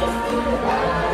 Cristo.